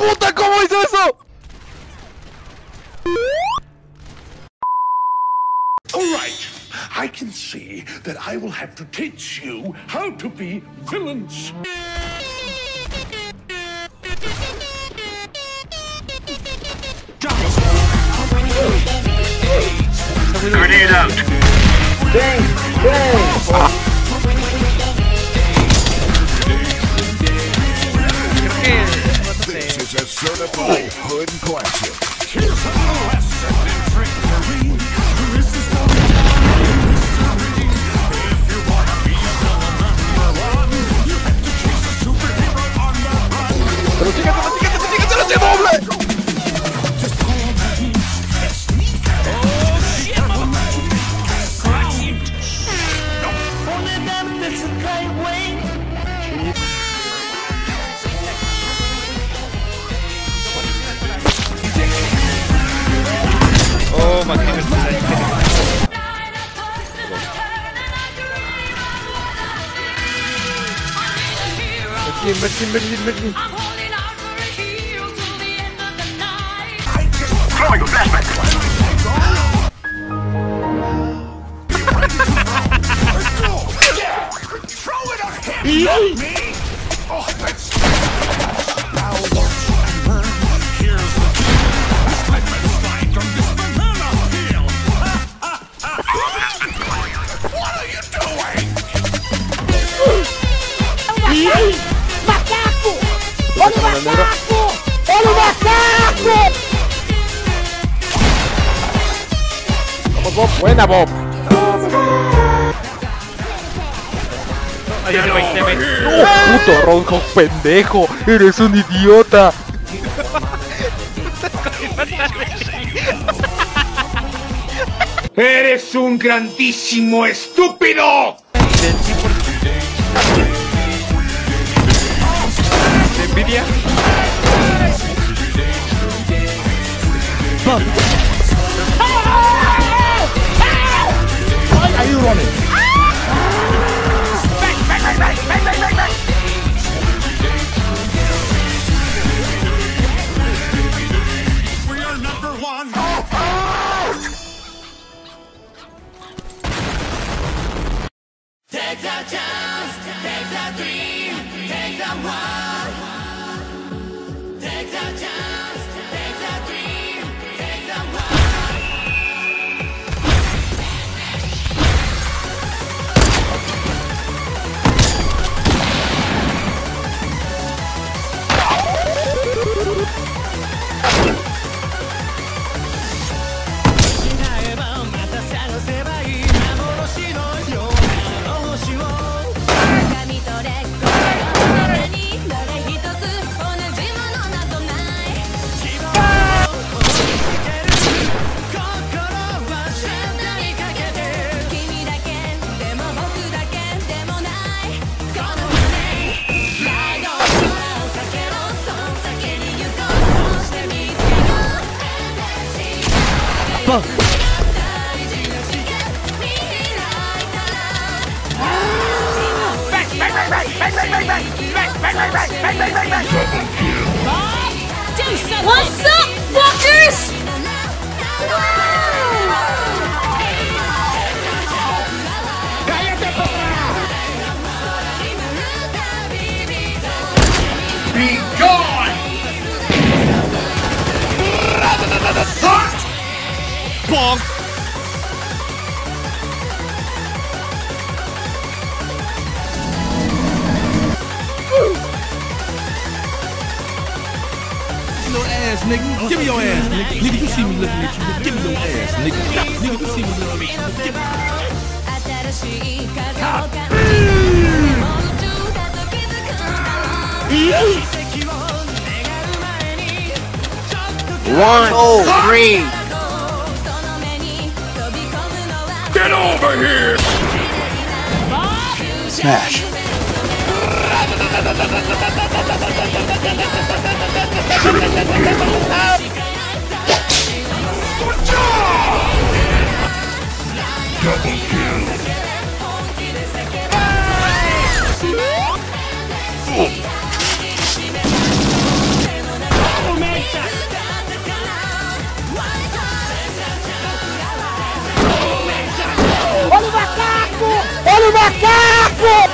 puta! ¿Cómo hizo eso? All right. I can see that I will have to teach you how to be villains. Grenade out! This a certified hood classic. Merlin, Merlin, Merlin, Merlin. Throwing a flashback! Throw it at him, not me! Oh, Vamos, Bob. Buena, Bob. ¡No! ¡Puto Roadhog pendejo! ¡Eres un idiota! ¡Eres un grandísimo estúpido! ¿Te envidia? We What's up, fuckers? Be gone! nigga. Give me your ass, nigga. Nigga, you see me looking at you. Give me your ass, nigga. Nigga, you see me looking at you. Give me. One, oh, three. Get over here! Smash. Olha o macaco! Olha o macaco!